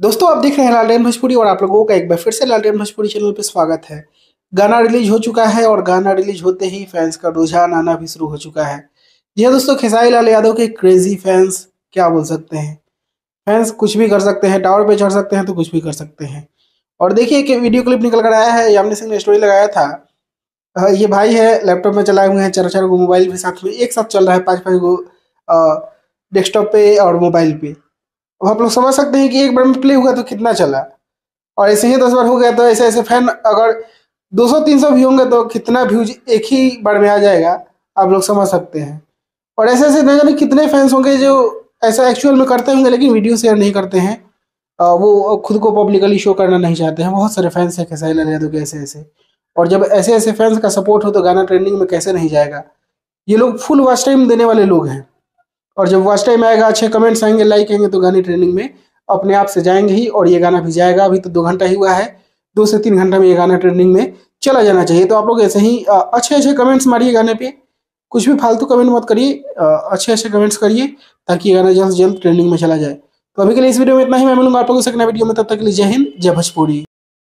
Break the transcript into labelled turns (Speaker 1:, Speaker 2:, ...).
Speaker 1: दोस्तों, आप देख रहे हैं लालटेन भोजपुरी और आप लोगों का एक बार फिर से लालटेन भोजपुरी चैनल पर स्वागत है। गाना रिलीज़ हो चुका है और गाना रिलीज़ होते ही फैंस का रुझान आना भी शुरू हो चुका है। जी हाँ दोस्तों, खेसारी लाल यादव के क्रेजी फैंस क्या बोल सकते हैं? फैंस कुछ भी कर सकते हैं टावर पे चढ़ सकते हैं तो कुछ भी कर सकते हैं। और देखिए कि वीडियो क्लिप निकल कर आया है, यामिनी सिंह ने स्टोरी लगाया था। ये भाई है लैपटॉप में चलाए हुए हैं, चार चार गो मोबाइल भी साथ में, एक साथ चल रहा है पाँच पाँच गो डेस्कटॉप पे और मोबाइल पे। अब आप लोग समझ सकते हैं कि एक बार में प्ले हुआ तो कितना चला। और ऐसे ही दस बार हो गया तो ऐसे ऐसे फ़ैन अगर 200-300 भी होंगे तो कितना व्यूज़ एक ही बार में आ जाएगा, आप लोग समझ सकते हैं। और ऐसे ऐसे नहीं जाने कितने फैंस होंगे जो ऐसा एक्चुअल में करते होंगे लेकिन वीडियो शेयर नहीं करते हैं। वो खुद को पब्लिकली शो करना नहीं चाहते हैं। बहुत सारे फैंस हैं खेसारी लाल यादव के ऐसे ऐसे। और जब ऐसे ऐसे फैंस का सपोर्ट हो तो गाना ट्रेंडिंग में कैसे नहीं जाएगा। ये लोग फुल वॉच टाइम देने वाले लोग हैं। और जब वॉच टाइम आएगा अच्छे कमेंट्स आएँगे लाइक आएँगे तो गाने ट्रेंडिंग में अपने आप से जाएँगे ही और ये गाना भी जाएगा। अभी तो दो घंटा ही हुआ है, दो से तीन घंटा में ये गाना ट्रेंडिंग में चला जाना चाहिए। तो आप लोग ऐसे ही अच्छे अच्छे कमेंट्स मारिए गाने पे। कुछ भी फालतू कमेंट मत करिए अच्छे अच्छे कमेंट्स करिए, ताकि ये गाना जल्द से जल्द ट्रेंडिंग में चला जाए। तो अभी के लिए इस वीडियो में इतना ही। मैं मिलूँगा आप लोगों से वीडियो में। तब तक के लिए जय हिंद, जय भोजपुरी।